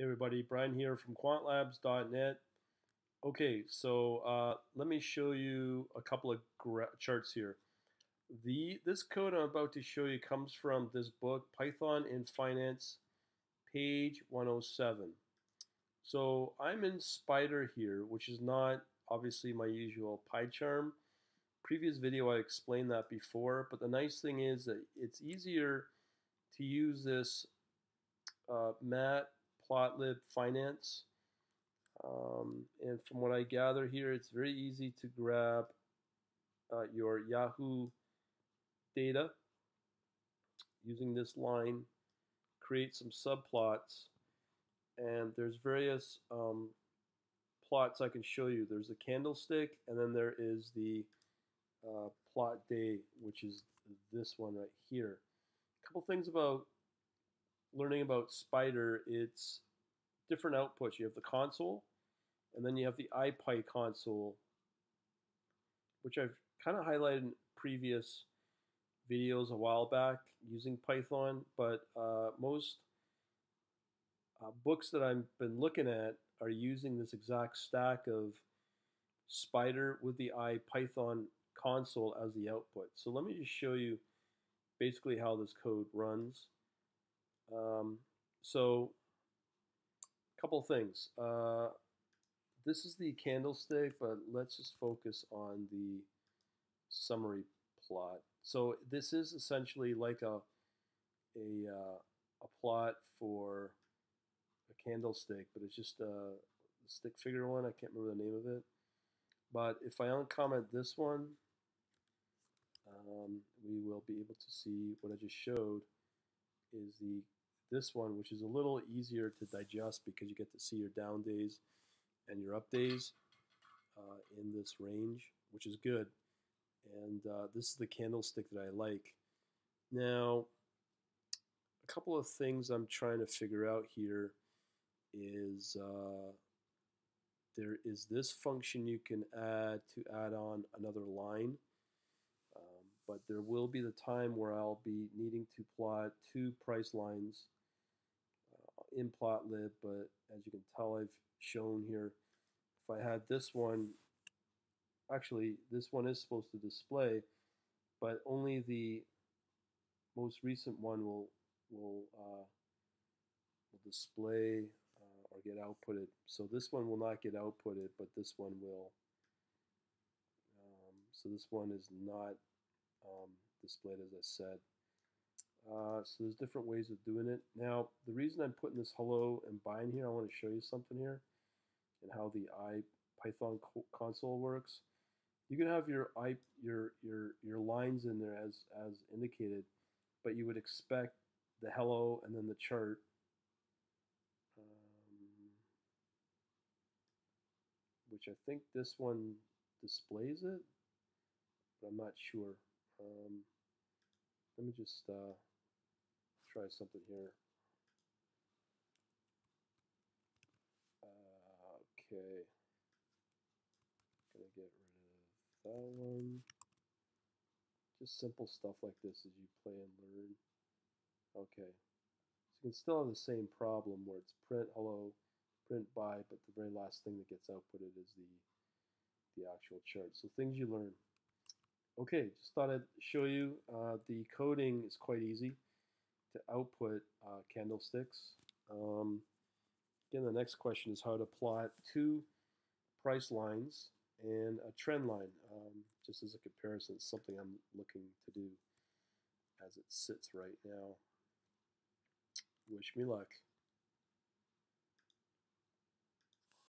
Hey everybody, Brian here from quantlabs.net. Okay, so uh, let me show you a couple of charts here. The This code I'm about to show you comes from this book, Python in Finance, page 107. So I'm in Spyder here, which is not obviously my usual PyCharm. Previous video I explained that before, but the nice thing is that it's easier to use this uh, mat Plotlib Finance. Um, and from what I gather here, it's very easy to grab uh, your Yahoo data using this line, create some subplots, and there's various um, plots I can show you. There's a candlestick, and then there is the uh, plot day, which is this one right here. A couple things about learning about Spyder, it's different outputs. You have the console, and then you have the IPy console, which I've kind of highlighted in previous videos a while back using Python, but uh, most uh, books that I've been looking at are using this exact stack of Spyder with the IPython console as the output. So let me just show you basically how this code runs. Um, so, a couple things. Uh, this is the candlestick, but let's just focus on the summary plot. So this is essentially like a a, uh, a plot for a candlestick, but it's just a stick figure one. I can't remember the name of it. But if I uncomment this one, um, we will be able to see what I just showed is the this one, which is a little easier to digest because you get to see your down days and your up days uh, in this range, which is good. And uh, this is the candlestick that I like. Now, a couple of things I'm trying to figure out here is uh, there is this function you can add to add on another line um, but there will be the time where I'll be needing to plot two price lines in plotlib, but as you can tell, I've shown here, if I had this one, actually, this one is supposed to display, but only the most recent one will will uh, will display uh, or get outputted. So this one will not get outputted, but this one will. Um, so this one is not um, displayed as I said. Uh, so there's different ways of doing it. Now, the reason I'm putting this hello and bind here, I want to show you something here and how the IPython co console works. You can have your I, your your your lines in there as as indicated, but you would expect the hello and then the chart. Um, which I think this one displays it, but I'm not sure. Um, let me just uh, try something here. Uh, okay. Gonna get rid of that one. Just simple stuff like this as you play and learn. Okay. So you can still have the same problem where it's print hello, print bye, but the very last thing that gets outputted is the the actual chart. So things you learn. Okay, just thought I'd show you. Uh, the coding is quite easy to output uh, candlesticks. Um, again, the next question is how to plot two price lines and a trend line, um, just as a comparison. It's something I'm looking to do as it sits right now. Wish me luck.